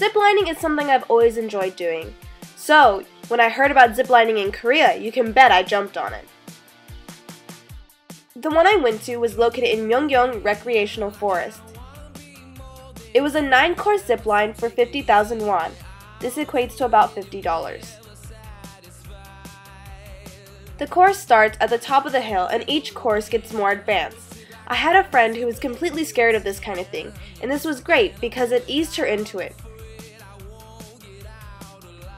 Ziplining is something I've always enjoyed doing. So, when I heard about ziplining in Korea, you can bet I jumped on it. The one I went to was located in Mungyeong Recreational Forest. It was a 9 course zip line for 50,000 won. This equates to about $50. The course starts at the top of the hill and each course gets more advanced. I had a friend who was completely scared of this kind of thing, and this was great because it eased her into it.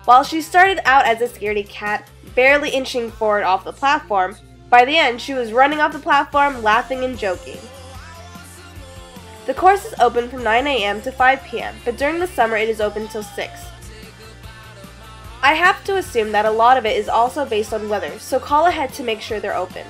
While she started out as a scaredy cat, barely inching forward off the platform, by the end she was running off the platform laughing and joking. The course is open from 9 a.m. to 5 p.m., but during the summer it is open till 6. I have to assume that a lot of it is also based on weather, so call ahead to make sure they're open.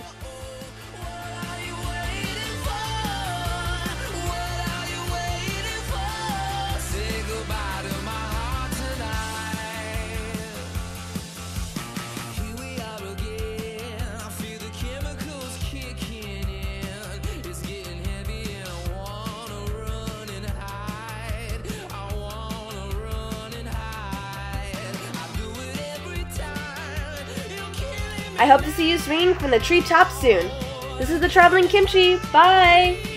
I hope to see you swinging from the treetop soon. This is the Traveling Kimchi. Bye!